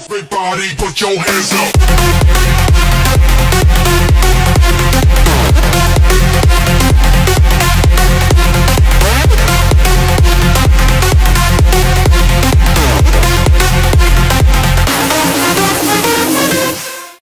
Everybody put your hands up.